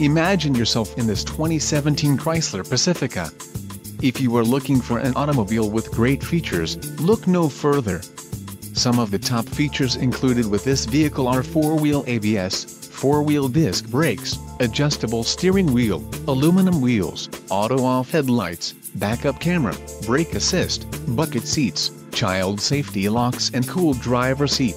Imagine yourself in this 2017 Chrysler Pacifica. If you are looking for an automobile with great features, look no further. Some of the top features included with this vehicle are 4-wheel ABS, 4-wheel disc brakes, adjustable steering wheel, aluminum wheels, auto-off headlights, backup camera, brake assist, bucket seats, child safety locks and cool driver seat.